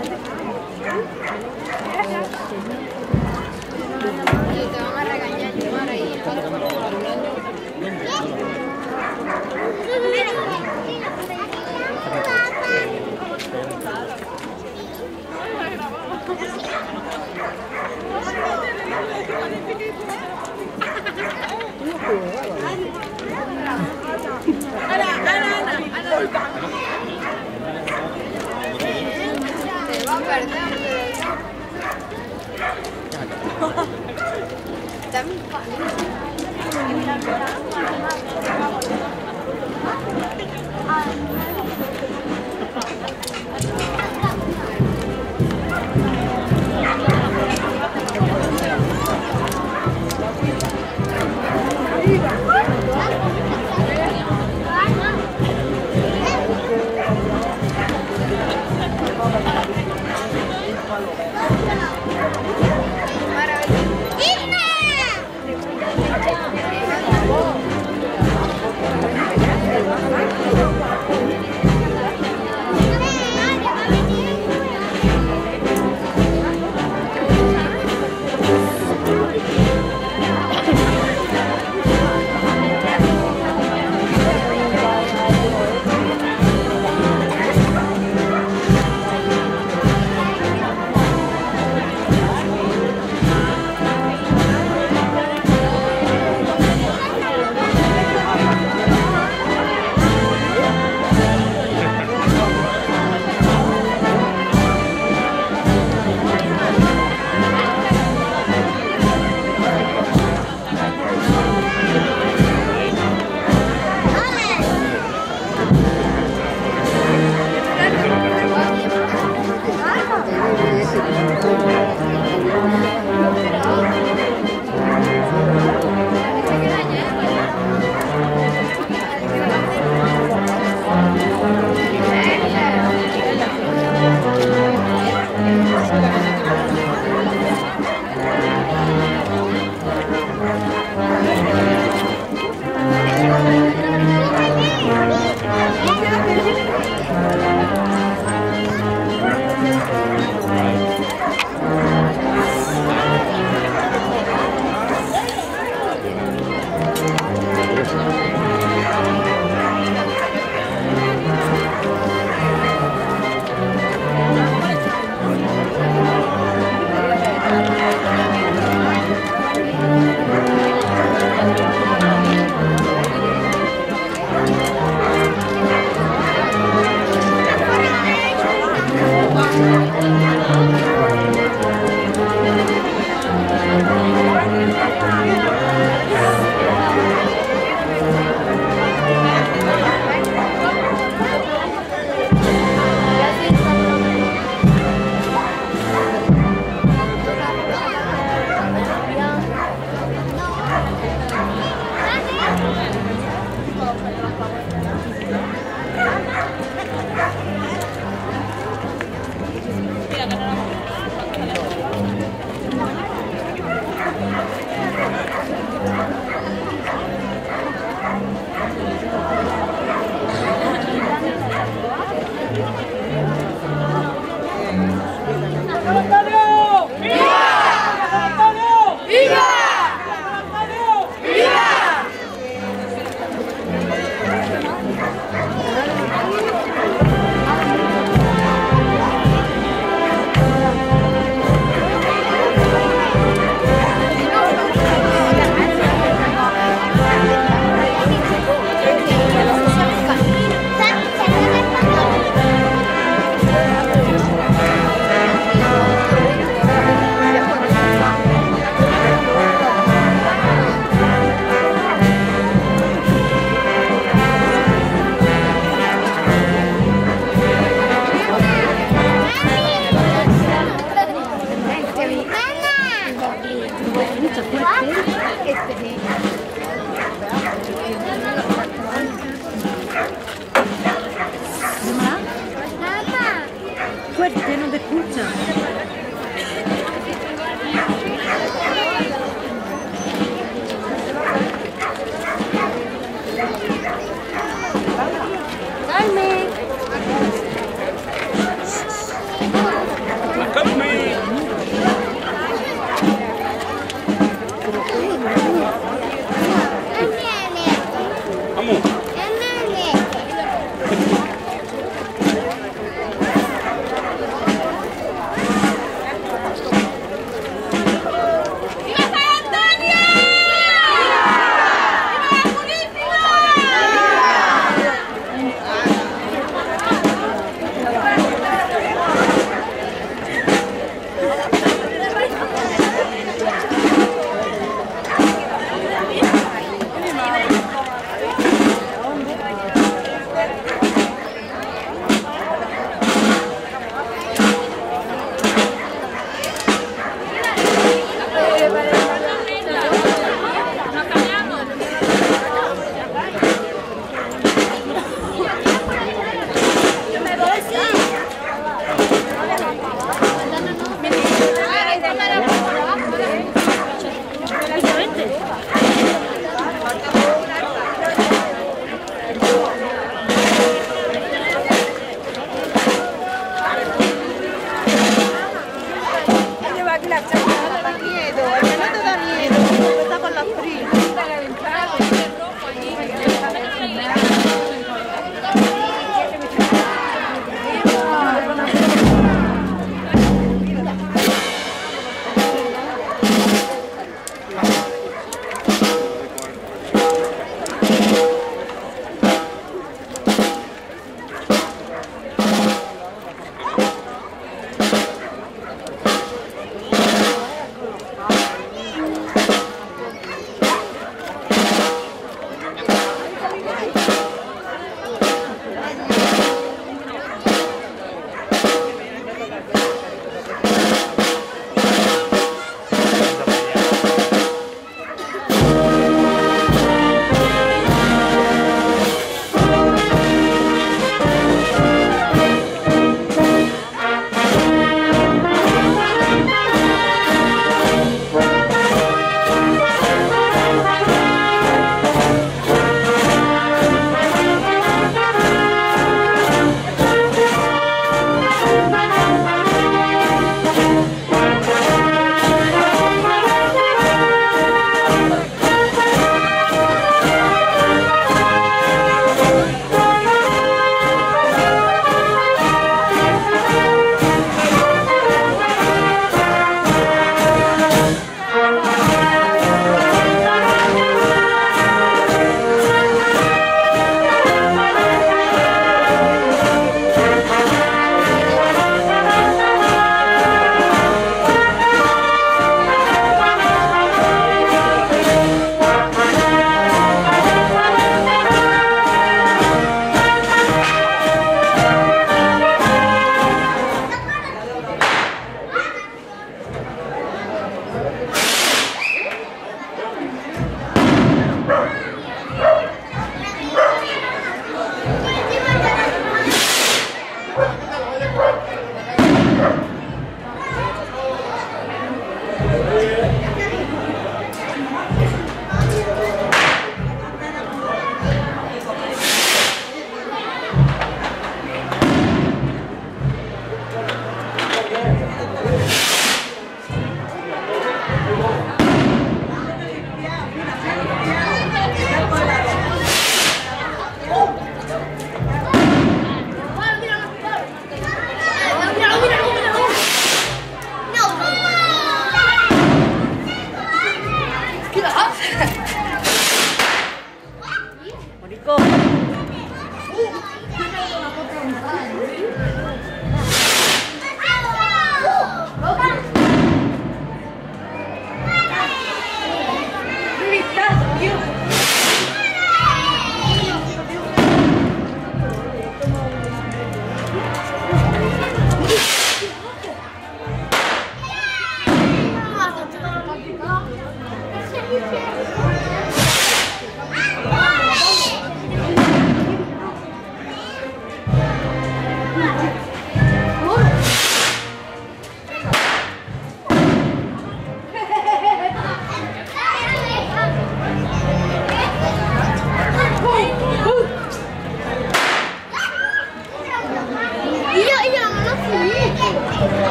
van a regañar, llevar ahí. Te va a perder. También.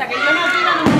Hasta que yo no no.